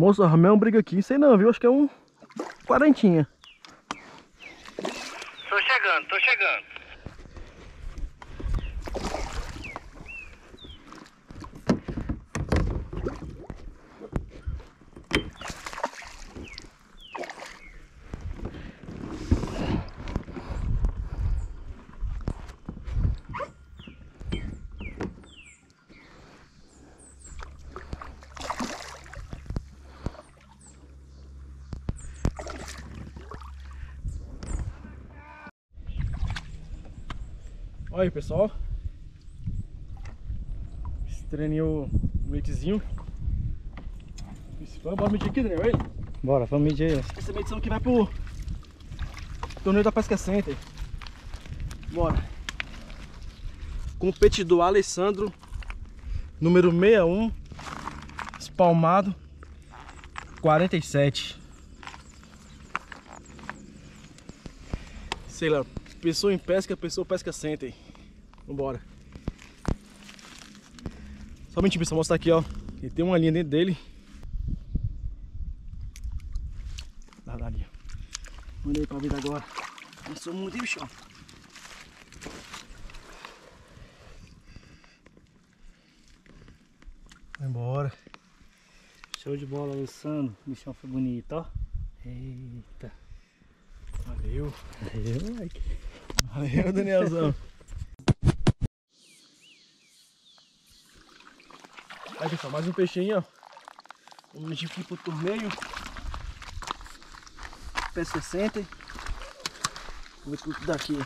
Moço, arrumei um briga aqui. Sei não, viu? Acho que é um quarentinha. Tô chegando, tô chegando. Olha aí, pessoal. Estrelinho o leitezinho. Vamos medir aqui, Daniel, ele? Bora, vamos medir aí. Essa medição aqui vai pro torneio da Pesca Center. Bora. Competidor Alessandro, número 61, espalmado 47. Sei lá, pessoa em pesca, pessoa pesca center. Vambora. Somente pessoal, mostrar aqui, ó. Ele tem uma linha dentro dele. Dá, dá ali. Mandei pra vida agora. Passou muito, hein, bicho? Vai embora. Show de bola, Alessandro. O bichão foi bonito, ó. Eita. Valeu. Valeu, moleque. Valeu, Danielzão. Aí, pessoal, mais um peixinho, ó. Vamos medir aqui pro torneio. Pé 60. Vou ver tudo daqui.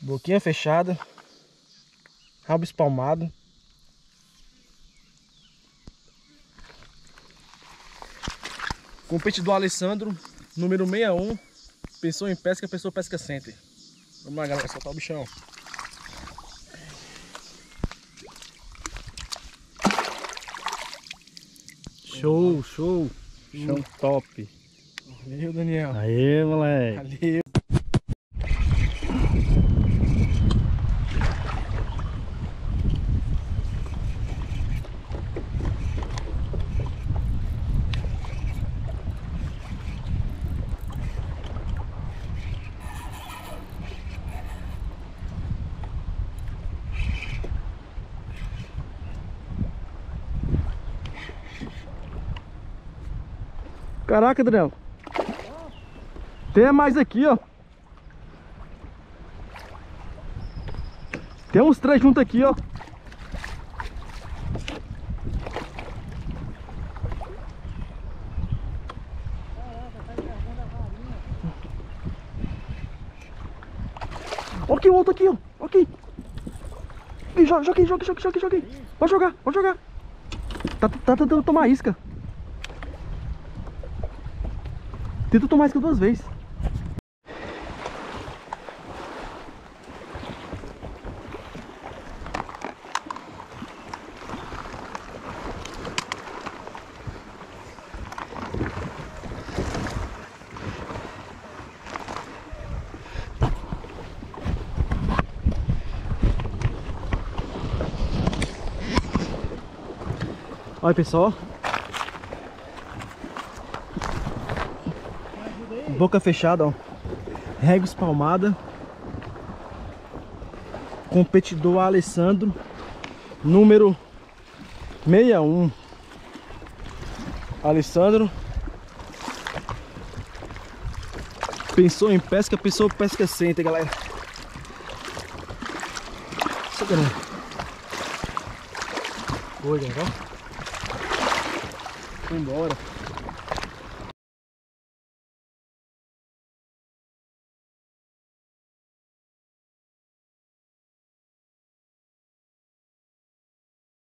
Boquinha fechada. Rabo espalmado. Competidor Alessandro, número 61. Pensou em pesca, pensou pesca center. Vamos lá, galera, soltar o bichão. Show, show. Bichão top. Valeu, Daniel. Aê, moleque. Valeu. Caraca, Daniel. Tem mais aqui, ó. Tem uns três juntos aqui, ó. Olha aqui o outro aqui, ó. Olha aqui. Joga, joga, joga, joga, joga, joga. Pode jogar, pode jogar. Tá, tá tentando tomar isca. Tenta tomar isca duas vezes. Olha pessoal, boca fechada, ó. Régua espalmada. Competidor Alessandro, número 61. Alessandro. Pensou em pesca, pensou em pesca center, galera. Isso, galera. Boa, galera. Vambora.